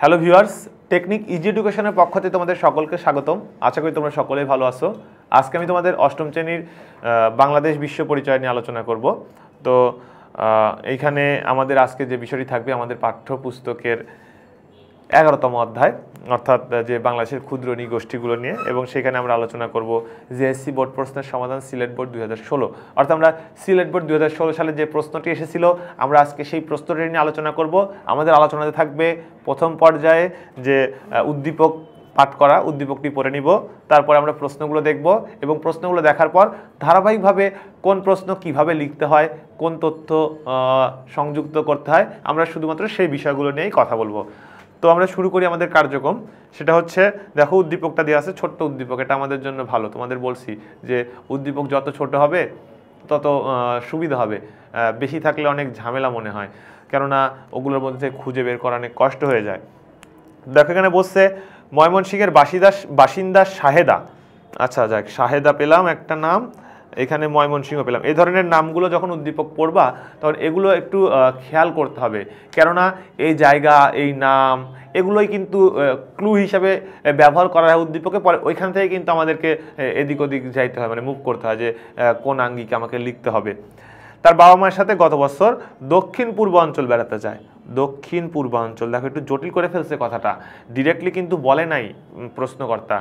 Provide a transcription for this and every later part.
Hello viewers, technique easy এডুকেশনের পক্ষতে তোমাদের সকলকে স্বাগতম। আশা করি তোমরা সকলেই ভালো আছো। আজকে আমি তোমাদের অষ্টম শ্রেণির বাংলাদেশ বিশ্ব পরিচয় নিয়ে আলোচনা করব। তো এইখানে আমাদের আজকে যে বিষয়টি থাকবে, আমাদের পাঠ্যপুস্তকের এগারোতম অধ্যায়, অর্থাৎ যে বাংলাদেশের ক্ষুদ্র গোষ্ঠীগুলো নিয়ে, এবং সেখানে আমরা আলোচনা করব জিএসসি বোর্ড প্রশ্নের সমাধান, সিলেট বোর্ড দুই হাজার ষোলো। অর্থাৎ আমরা সিলেট বোর্ড দু হাজার ষোলো সালে যে প্রশ্নটি এসেছিল, আমরা আজকে সেই প্রশ্নটি নিয়ে আলোচনা করব। আমাদের আলোচনাতে থাকবে প্রথম পর্যায়ে যে উদ্দীপক পাঠ করা, উদ্দীপকটি পড়ে নিব, তারপরে আমরা প্রশ্নগুলো দেখব, এবং প্রশ্নগুলো দেখার পর ধারাবাহিকভাবে কোন প্রশ্ন কীভাবে লিখতে হয়, কোন তথ্য সংযুক্ত করতে হয়, আমরা শুধুমাত্র সেই বিষয়গুলো নিয়েই কথা বলব। তো আমরা শুরু করি আমাদের কার্যক্রম। সেটা হচ্ছে, দেখো উদ্দীপকটা দেওয়া আছে, ছোট্ট উদ্দীপক, এটা আমাদের জন্য ভালো। তোমাদের বলছি যে উদ্দীপক যত ছোট হবে, তত সুবিধা হবে। বেশি থাকলে অনেক ঝামেলা মনে হয়, কেননা ওগুলোর মধ্যে খুঁজে বের করা অনেক কষ্ট হয়ে যায়। দেখো এখানে বসছে, ময়মনসিংহের বাসিদা বাসিন্দা শাহেদা। আচ্ছা যাক, শাহেদা পেলাম একটা নাম। এখানে ময়মনসিংহ পেলাম। এই ধরনের নামগুলো যখন উদ্দীপক পড়বা, তখন এগুলো একটু খেয়াল করতে হবে। কেননা এই জায়গা, এই নাম, এগুলোই কিন্তু ক্লু হিসাবে ব্যবহার করা হয় উদ্দীপকে। পরে ওইখান থেকে কিন্তু আমাদেরকে এদিক ওদিক যাইতে হয়। মানে মুভ করতে হয় যে কোন আঙ্গিকে আমাকে লিখতে হবে। তার বাবা মায়ের সাথে গত বছর দক্ষিণ পূর্ব অঞ্চল বেড়াতে যায়। দক্ষিণ পূর্বাঞ্চল দেখো, একটু জটিল করে ফেলছে কথাটা। ডিরেক্টলি কিন্তু বলে নাই প্রশ্নকর্তা।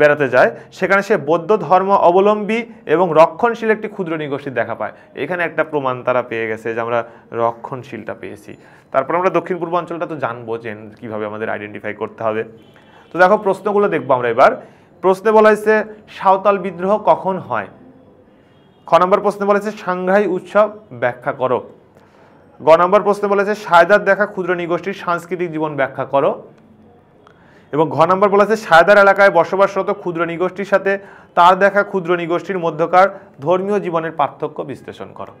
বেড়াতে যায়, সেখানে সে বৌদ্ধ ধর্ম অবলম্বী এবং রক্ষণশীল একটি ক্ষুদ্র নিগোষ্ঠী দেখা পায়। এখানে একটা প্রমাণ তারা পেয়ে গেছে যে আমরা রক্ষণশীলটা পেয়েছি। তারপর আমরা দক্ষিণ পূর্বাঞ্চলটা তো জানব যে কীভাবে আমাদের আইডেন্টিফাই করতে হবে। তো দেখো, প্রশ্নগুলো দেখব আমরা এবার। প্রশ্নে বলা হয়েছে, সাঁওতাল বিদ্রোহ কখন হয়? খ নম্বর প্রশ্নে বলেছে সাংঘাই উৎসব ব্যাখ্যা করো। গ নম্বর প্রশ্নে বলেছে সায়দার দেখা ক্ষুদ্র নিগোষ্ঠীর সাংস্কৃতিক জীবন ব্যাখ্যা করো। এবং ঘ নম্বর বলেছে সায়দার এলাকায় বসবাসরত ক্ষুদ্র নিগোষ্ঠীর সাথে তার দেখা ক্ষুদ্র নিগোষ্ঠীর মধ্যকার ধর্মীয় জীবনের পার্থক্য বিশ্লেষণ করো।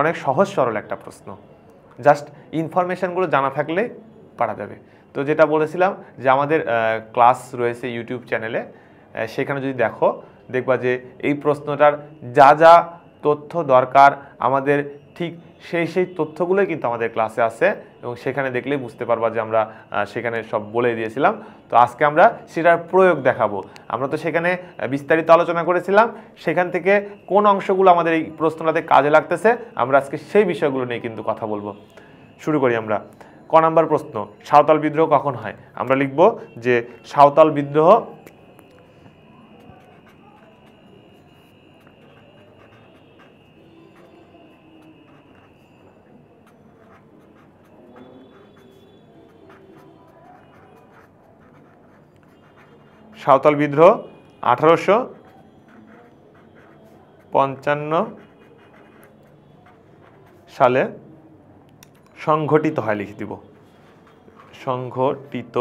অনেক সহজ সরল একটা প্রশ্ন। জাস্ট ইনফরমেশনগুলো জানা থাকলে পারা যাবে। তো যেটা বলেছিলাম যে আমাদের ক্লাস রয়েছে ইউটিউব চ্যানেলে সেখানে যদি দেখো, দেখবা যে এই প্রশ্নটার যা যা তথ্য দরকার আমাদের ঠিক সেই সেই তথ্যগুলোই কিন্তু আমাদের ক্লাসে আছে এবং সেখানে দেখলেই বুঝতে পারবা যে আমরা সেখানে সব বলে দিয়েছিলাম। তো আজকে আমরা সেটার প্রয়োগ দেখাবো। আমরা তো সেখানে বিস্তারিত আলোচনা করেছিলাম। সেখান থেকে কোন অংশগুলো আমাদের এই প্রশ্নটাতে কাজে লাগতেছে, আমরা আজকে সেই বিষয়গুলো নিয়ে কিন্তু কথা বলব। শুরু করি আমরা। ক নাম্বার প্রশ্ন, সাঁওতাল বিদ্রোহ কখন হয়? আমরা লিখব যে সাঁওতাল বিদ্রোহ সাঁওতাল বিদ্রোহ, আঠারোশো পঞ্চান্ন সালে সংঘটিত হয় লিখে দিব সংঘটিত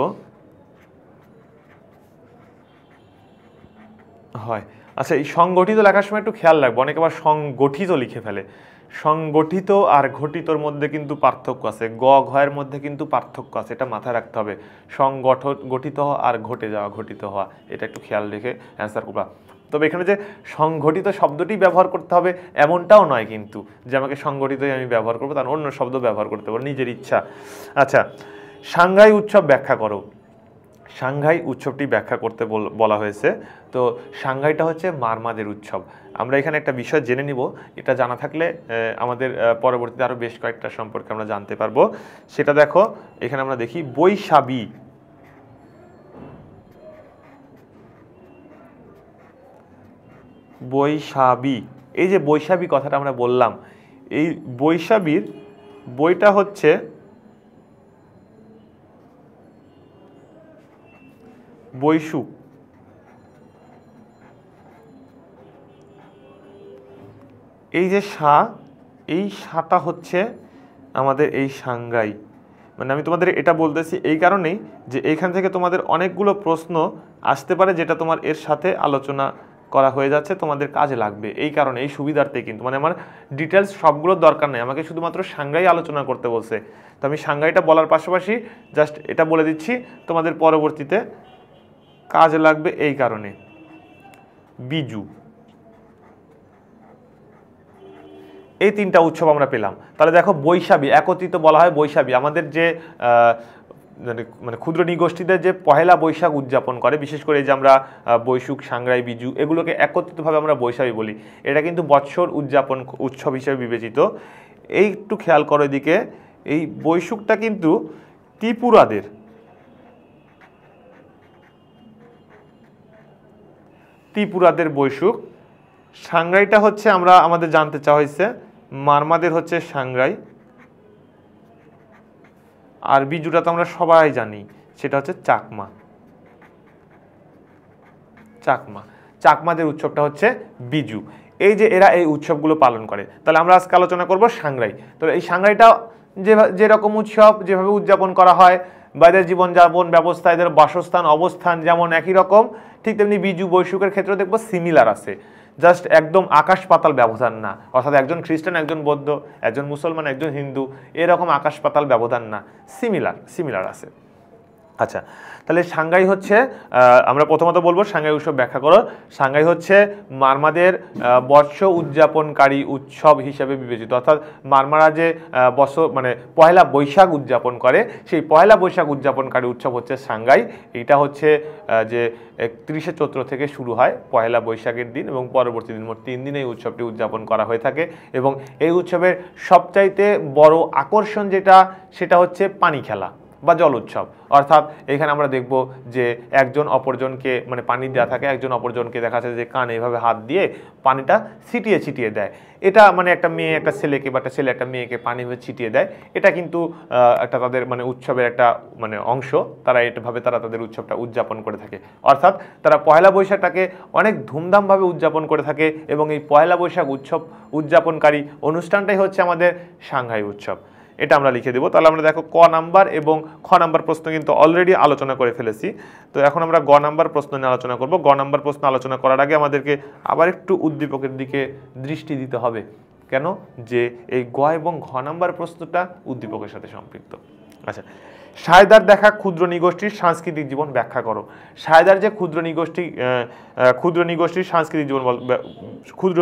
হয়। আচ্ছা এই সংগঠিত লেখার সময় একটু খেয়াল রাখব, অনেকে আবার সংগঠিত লিখে ফেলে। সংগঠিত আর ঘটিতর মধ্যে কিন্তু পার্থক্য আছে। গ ঘয়ের মধ্যে কিন্তু পার্থক্য আছে, এটা মাথায় রাখতে হবে। সংগঠন, গঠিত হওয়া আর ঘটে যাওয়া, ঘটিত হওয়া, এটা একটু খেয়াল রেখে অ্যান্সার করবা। তবে এখানে যে সংগঠিত শব্দটি ব্যবহার করতে হবে, এমনটাও নয় কিন্তু, যে আমাকে সংগঠিতই আমি ব্যবহার করব, তার অন্য শব্দ ব্যবহার করতে পারব, নিজের ইচ্ছা। আচ্ছা সাংঘাই উৎসব ব্যাখ্যা করো। সাংঘাই উৎসবটি ব্যাখ্যা করতে বল- হয়েছে। তো সাংঘাইটা হচ্ছে মারমাদের উৎসব। আমরা এখানে একটা বিষয় জেনে নিব। এটা জানা থাকলে আমাদের পরবর্তীতে আরও বেশ কয়েকটা সম্পর্কে আমরা জানতে পারব। সেটা দেখো, এখানে আমরা দেখি বৈশাবী। বৈশাবী। এই যে বৈশাবী কথাটা আমরা বললাম, এই বৈশাবীর বইটা হচ্ছে বৈশু। এই যে সা, এই সাটা হচ্ছে আমাদের এই সাংগাই মানে আমি তোমাদের এটা বলতেছি এই কারণেই যে এইখান থেকে তোমাদের অনেকগুলো প্রশ্ন আসতে পারে যেটা তোমার এর সাথে আলোচনা করা হয়ে যাচ্ছে, তোমাদের কাজে লাগবে। এই কারণে, এই সুবিধার্থে কিন্তু। মানে আমার ডিটেলস সবগুলোর দরকার নেই। আমাকে শুধুমাত্র সাংঘাই আলোচনা করতে বলছে। তো আমি সাংঘাইটা বলার পাশাপাশি জাস্ট এটা বলে দিচ্ছি। তোমাদের পরবর্তীতে কাজে লাগবে এই কারণে। বিজু। এই তিনটা উৎসব আমরা পেলাম। তাহলে দেখো বৈশাখী, একত্রিত বলা হয় বৈশাখী। আমাদের যে মানে মানে ক্ষুদ্র নৃগোষ্ঠীদের যে পহেলা বৈশাখ উদযাপন করে, বিশেষ করে যে আমরা বৈশুক সাংরাই, বিজু, এগুলোকে একত্রিতভাবে আমরা বৈশাখী বলি। এটা কিন্তু বৎসর উদযাপন উৎসব হিসেবে বিবেচিত। এই একটু খেয়াল করো এদিকে। এই বৈশুকটা কিন্তু ত্রিপুরাদের। ত্রিপুরাদের বৈশুক। সাংরাইটা হচ্ছে আমরা আমাদের জানতে চাওয়া হয়েছে, মারমাদের হচ্ছে সাংরাই আর বিজুটা তো আমরা সবাই জানি, সেটা হচ্ছে চাকমা। চাকমা। চাকমাদের উৎসবটা হচ্ছে বিজু। এই যে এরা এই উৎসবগুলো পালন করে, তাহলে আমরা আজকে আলোচনা করব সাংরাই তাহলে এই সাংরাইটা যে যেরকম উৎসব, যেভাবে উদযাপন করা হয় বা এদের জীবনযাপন, ব্যবস্থা, এদের বাসস্থান, অবস্থান যেমন একই রকম, ঠিক তেমনি বিজু বৈশ্যকের ক্ষেত্রে দেখব সিমিলার আছে। জাস্ট একদম আকাশ পাতাল ব্যবধান না। অর্থাৎ একজন খ্রিস্টান, একজন বৌদ্ধ, একজন মুসলমান, একজন হিন্দু, এরকম আকাশ পাতাল ব্যবধান না। সিমিলার সিমিলার আছে। আচ্ছা তাহলে সাংঘাই হচ্ছে আমরা প্রথমত বলব সাংঘাই উৎসব ব্যাখ্যা করো। সাংঘাই হচ্ছে মারমাদের বর্ষ উদযাপনকারী উৎসব হিসেবে বিবেচিত। অর্থাৎ মারমারা যে বছর মানে পয়লা বৈশাখ উদযাপন করে, সেই পয়লা বৈশাখ উদযাপনকারী উৎসব হচ্ছে সাংঘাই। এটা হচ্ছে যে একত্রিশে চৈত্র থেকে শুরু হয় পয়লা বৈশাখের দিন এবং পরবর্তী দিন। মোট তিন দিন এই উৎসবটি উদযাপন করা হয়ে থাকে এবং এই উৎসবের সবচাইতে বড় আকর্ষণ যেটা, সেটা হচ্ছে পানি খেলা। বা জল উৎসব। অর্থাৎ এখানে আমরা দেখব যে একজন অপরজনকে মানে পানি দেওয়া থাকে, একজন অপরজনকে দেখা যাচ্ছে যে কান এভাবে হাত দিয়ে পানিটা ছিটিয়ে ছিটিয়ে দেয়। এটা মানে একটা মেয়ে, একটা ছেলেকে বা একটা ছেলে একটা মেয়েকে পানি ছিটিয়ে দেয়। এটা কিন্তু একটা তাদের মানে উৎসবের একটা মানে অংশ। তারা এটাভাবে তারা তাদের উৎসবটা উদযাপন করে থাকে। অর্থাৎ তারা পয়লা বৈশাখটাকে অনেক ধুমধামভাবে উদযাপন করে থাকে এবং এই পয়লা বৈশাখ উৎসব উদযাপনকারী অনুষ্ঠানটাই হচ্ছে আমাদের সাংহাই উৎসব। এটা আমরা লিখে দেবো। তাহলে আমরা দেখো ক নাম্বার এবং খ নাম্বার প্রশ্ন কিন্তু অলরেডি আলোচনা করে ফেলেছি। তো এখন আমরা গ নাম্বার প্রশ্ন নিয়ে আলোচনা করব। গ নাম্বার প্রশ্ন আলোচনা করার আগে আমাদেরকে আবার একটু উদ্দীপকের দিকে দৃষ্টি দিতে হবে। কেন? যে এই গ এবং ঘ নাম্বার প্রশ্নটা উদ্দীপকের সাথে সম্পৃক্ত। আচ্ছা সায়দার দেখা ক্ষুদ্র নিগোষ্ঠীর সাংস্কৃতিক জীবন ব্যাখ্যা করো। সায়দার যে ক্ষুদ্র নিগোষ্ঠী ক্ষুদ্র নিগোষ্ঠীর সাংস্কৃতিক জীবন ক্ষুদ্র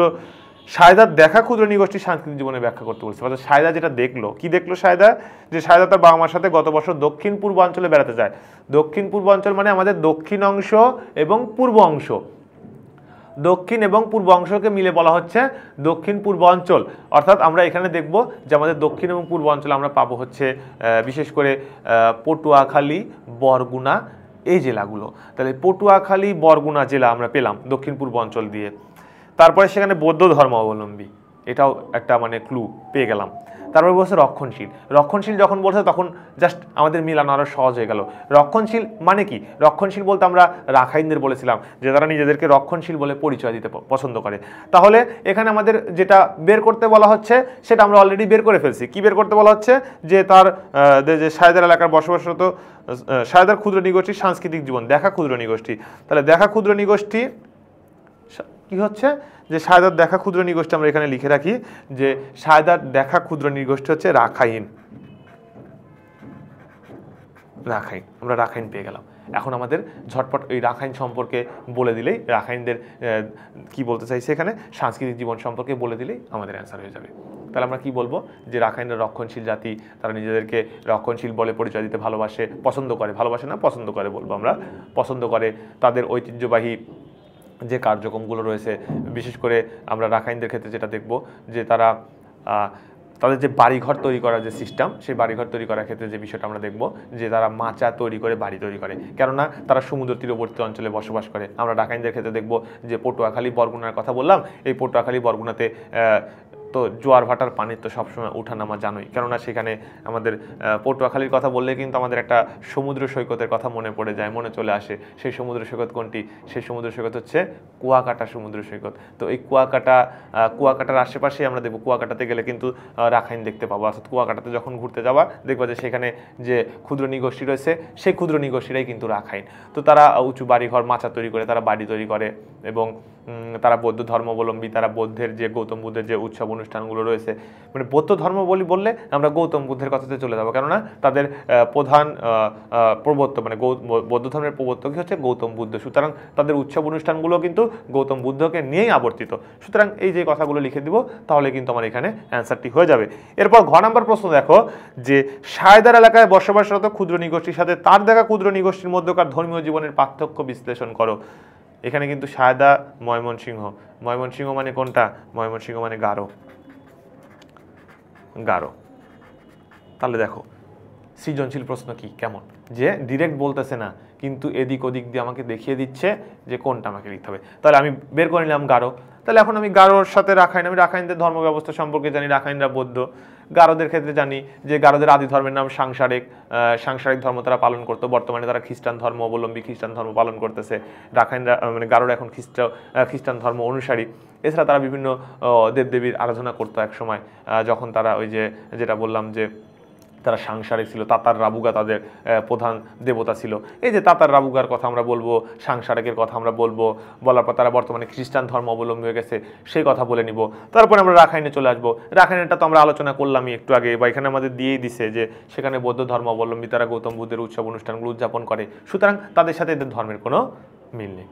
সায়দার দেখা ক্ষুদ্র নিগোষ্ঠীর সাংস্কৃতিক জীবনে ব্যাখ্যা করতে বলছে। অর্থাৎ সায়দা যেটা দেখল, কি দেখল সায়দা? যে সায়দা তার বাবা মার সাথে গত বছর দক্ষিণ পূর্বাঞ্চলে বেড়াতে যায়। দক্ষিণ পূর্বাঞ্চল মানে আমাদের দক্ষিণ অংশ এবং পূর্ব অংশ। দক্ষিণ এবং পূর্ব অংশকে মিলে বলা হচ্ছে দক্ষিণ পূর্ব অঞ্চল অর্থাৎ আমরা এখানে দেখব যে আমাদের দক্ষিণ এবং পূর্ব অঞ্চলে আমরা পাবো হচ্ছে বিশেষ করে পটুয়াখালী, বরগুনা এই জেলাগুলো। তাহলে পটুয়াখালী, বরগুনা জেলা আমরা পেলাম দক্ষিণ পূর্ব অঞ্চল দিয়ে। তারপরে সেখানে বৌদ্ধ ধর্মাবলম্বী এটাও একটা মানে ক্লু পেয়ে গেলাম। তারপরে বলছে রক্ষণশীল। রক্ষণশীল যখন বলছে তখন জাস্ট আমাদের মিলানো আরও সহজ হয়ে গেল। রক্ষণশীল মানে কি? রক্ষণশীল বলতে আমরা রাখাইনদের বলেছিলাম যে তারা নিজেদেরকে রক্ষণশীল বলে পরিচয় দিতে পছন্দ করে। তাহলে এখানে আমাদের যেটা বের করতে বলা হচ্ছে, সেটা আমরা অলরেডি বের করে ফেলছি। কি বের করতে বলা হচ্ছে? যে তার যে- সায়দার এলাকার বসবাসরত সায়দার ক্ষুদ্র নিগোষ্ঠীর সাংস্কৃতিক জীবন, দেখা ক্ষুদ্র নিগোষ্ঠী। তাহলে দেখা ক্ষুদ্র নিগোষ্ঠী কি হচ্ছে? যে সায়দার দেখা ক্ষুদ্র নিগোষ্ঠী আমরা এখানে লিখে রাখি, যে সায়দার দেখা ক্ষুদ্র নিগোষ্ঠী হচ্ছে রাখাইন। রাখাইন, আমরা রাখাইন পেয়ে গেলাম। এখন আমাদের ঝটপট এই রাখাইন সম্পর্কে বলে দিলেই, রাখাইনদের কি বলতে চাইছে এখানে? সাংস্কৃতিক জীবন সম্পর্কে বলে দিলেই আমাদের অ্যান্সার হয়ে যাবে। তাহলে আমরা কি বলব? যে রাখাইনরা রক্ষণশীল জাতি, তারা নিজেদেরকে রক্ষণশীল বলে পরিচয় দিতে ভালোবাসে, পছন্দ করে। ভালোবাসে না, পছন্দ করে বলব আমরা। পছন্দ করে তাদের ঐতিহ্যবাহী যে কার্যক্রমগুলো রয়েছে, বিশেষ করে আমরা রাখাইনদের ক্ষেত্রে যেটা দেখব যে তারা তাদের যে বাড়িঘর তৈরি করার যে সিস্টেম সেই বাড়িঘর তৈরি করার ক্ষেত্রে যে বিষয়টা আমরা দেখব যে তারা মাচা তৈরি করে বাড়ি তৈরি করে। কেননা তারা সমুদ্র তীরবর্তী অঞ্চলে বসবাস করে। আমরা ডাকাইনদের ক্ষেত্রে দেখব যে পটুয়াখালী, বরগুনার কথা বললাম। এই পটুয়াখালী, বরগুনাতে তো জোয়ার ভাটার পানির তো সবসময় ওঠানামা জানোই। কেননা সেখানে আমাদের পটুয়াখালীর কথা বললে কিন্তু আমাদের একটা সমুদ্র সৈকতের কথা মনে পড়ে যায়, মনে চলে আসে। সেই সমুদ্র সৈকত কোনটি? সেই সমুদ্র সৈকত হচ্ছে কুয়াকাটা সমুদ্র সৈকত। তো এই কুয়াকাটা কুয়াকাটার আশেপাশে আমরা দেখব কুয়াকাটাতে গেলে কিন্তু রাখাইন দেখতে পাবো। অর্থাৎ কুয়াকাটাতে যখন ঘুরতে যাওয়া দেখবা যে সেখানে যে ক্ষুদ্র নিগোষ্ঠী রয়েছে, সেই ক্ষুদ্র নিগোষ্ঠীরাই কিন্তু রাখাইন। তো তারা উঁচু বাড়িঘর, মাচা তৈরি করে, তারা বাড়ি তৈরি করে এবং তারা বৌদ্ধ ধর্মাবলম্বী, তারা বৌদ্ধের যে গৌতম বুদ্ধের যে উৎসব অনুষ্ঠানগুলো রয়েছে। মানে বৌদ্ধ ধর্ম বলি বললে আমরা গৌতম বুদ্ধের কথাতে চলে যাব। কেননা তাদের প্রধান প্রবর্তক মানে বৌদ্ধ ধর্মের প্রবর্তকই হচ্ছে গৌতম বুদ্ধ। সুতরাং তাদের উৎসব অনুষ্ঠানগুলো কিন্তু গৌতম বুদ্ধকে নিয়েই আবর্তিত। সুতরাং এই যে কথাগুলো লিখে দিব, তাহলে কিন্তু আমার এখানে অ্যান্সারটি হয়ে যাবে। এরপর ঘ নাম্বার প্রশ্ন দেখো, যে সায়দার এলাকায় বসবাসরত ক্ষুদ্র নিগোষ্ঠীর সাথে তার দেখা ক্ষুদ্র নিগোষ্ঠীর মধ্যকার ধর্মীয় জীবনের পার্থক্য বিশ্লেষণ করো। এখানে কিন্তু সায়দা ময়মনসিংহ। ময়মনসিংহ মানে কোনটা? ময়মনসিংহ মানে গারো। গারো তাহলে দেখো, সৃজনশীল প্রশ্ন কি? কেমন? যে ডিরেক্ট বলতেছে না, কিন্তু এদিক ওদিক দিয়ে আমাকে দেখিয়ে দিচ্ছে যে কোনটা আমাকে লিখতে হবে। তাহলে আমি বের করে নিলাম গারো তাহলে এখন আমি গারোর সাথে রাখাইন, আমি রাখাইনদের ধর্ম ব্যবস্থা সম্পর্কে জানি, রাখাইনরা বৌদ্ধ। গারোদের ক্ষেত্রে জানি যে গারোদের আদি ধর্মের নাম সাংসারিক সাংসারিক ধর্ম তারা পালন করতো। বর্তমানে তারা খ্রিস্টান ধর্ম অবলম্বী খ্রিস্টান ধর্ম পালন করতেছে। রাখাইনরা মানে গারোরা এখন খ্রিস্ট খ্রিস্টান ধর্ম অনুসারী। এছাড়া তারা বিভিন্ন দেবদেবীর আরাধনা করতো এক সময় যখন তারা ওই যে, যেটা বললাম যে তারা সাংসারিক ছিল, তাতার রাবুগা তাদের প্রধান দেবতা ছিল। এই যে তাতার রাবুগার কথা আমরা বলব, সাংসারিকের কথা আমরা বলব, বলার পর তারা বর্তমানে খ্রিস্টান ধর্ম অবলম্বী হয়ে গেছে, সেই কথা বলে নিব। তারপরে আমরা রাখাইনে চলে আসব। রাখাইনেরটা তো আমরা আলোচনা করলামই একটু আগে, বা এখানে আমাদের দিয়েই দিছে যে সেখানে বৌদ্ধ ধর্ম অবলম্বী তারা গৌতম বুদ্ধের উৎসব অনুষ্ঠানগুলো উদযাপন করে। সুতরাং তাদের সাথে এদের ধর্মের কোনো মিল নেই।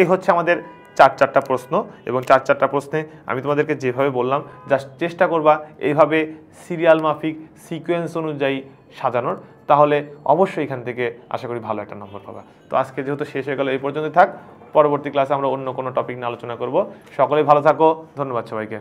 এই হচ্ছে আমাদের চার চারটা প্রশ্ন এবং চার চারটা প্রশ্নে আমি তোমাদেরকে যেভাবে বললাম জাস্ট চেষ্টা করবা এইভাবে সিরিয়াল মাফিক সিকোয়েন্স অনুযায়ী সাজানোর। তাহলে অবশ্যই এখান থেকে আশা করি ভালো একটা নম্বর পাবা। তো আজকে যেহেতু শেষ হয়ে গেল, এই পর্যন্ত থাক। পরবর্তী ক্লাসে আমরা অন্য কোনো টপিক নিয়ে আলোচনা করব। সকলেই ভালো থাকো। ধন্যবাদ সবাইকে।